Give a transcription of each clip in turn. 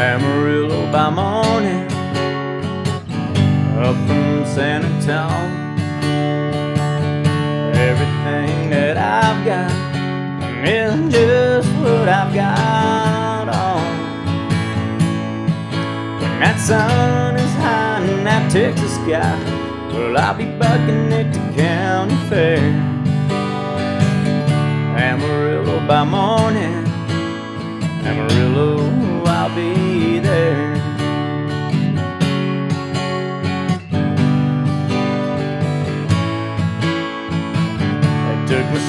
Amarillo by morning, up from San Antonio. Everything that I've got is just what I've got on. When that sun is high in that Texas sky, well, I'll be bucking it to County Fair. Amarillo by morning, Amarillo,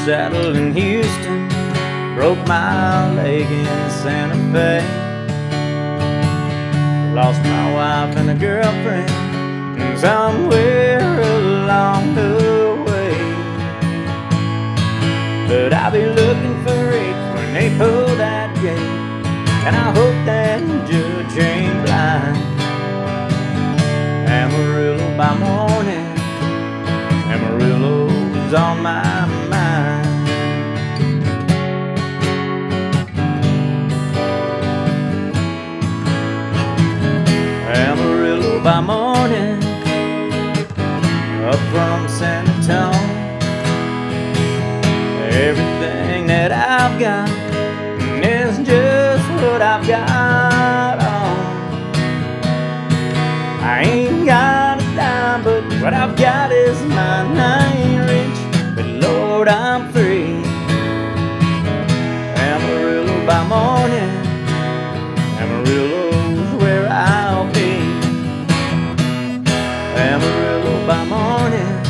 saddle in Houston, broke my leg in Santa Fe. Lost my wife and a girlfriend and somewhere along the way. But I'll be looking for it when they pull that gate. And I hope that judge ain't blind. Amarillo by morning, Amarillo's on my mind. By morning, up from San Antonio. Everything that I've got is just what I've got on. I ain't got a dime, but what I've got is mine. I ain't rich, but Lord, I'm free. Amarillo by morning. by morning.